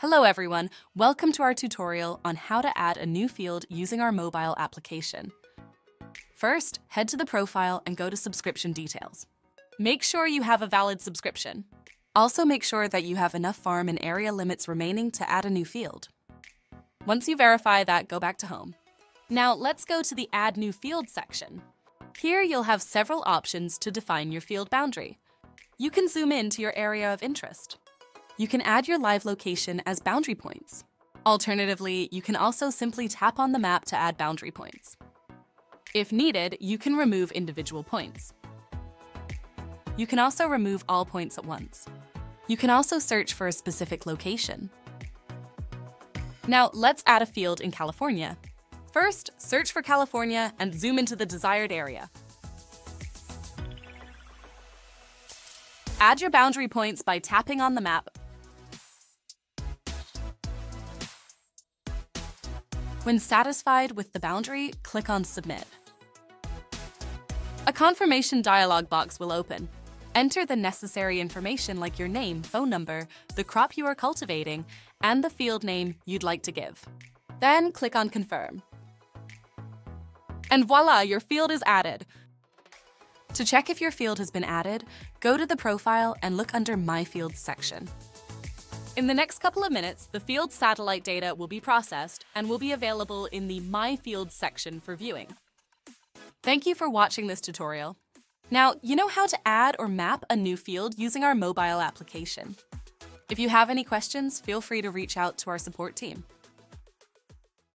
Hello everyone, welcome to our tutorial on how to add a new field using our mobile application. First, head to the profile and go to subscription details. Make sure you have a valid subscription. Also make sure that you have enough farm and area limits remaining to add a new field. Once you verify that, go back to home. Now let's go to the Add New Field section. Here you'll have several options to define your field boundary. You can zoom in to your area of interest. You can add your live location as boundary points. Alternatively, you can also simply tap on the map to add boundary points. If needed, you can remove individual points. You can also remove all points at once. You can also search for a specific location. Now, let's add a field in California. First, search for California and zoom into the desired area. Add your boundary points by tapping on the map. When satisfied with the boundary, click on Submit. A confirmation dialog box will open. Enter the necessary information like your name, phone number, the crop you are cultivating, and the field name you'd like to give. Then click on Confirm. And voila, your field is added. To check if your field has been added, go to the profile and look under My Fields section. In the next couple of minutes, the field satellite data will be processed and will be available in the My Fields section for viewing. Thank you for watching this tutorial. Now, you know how to add or map a new field using our mobile application. If you have any questions, feel free to reach out to our support team.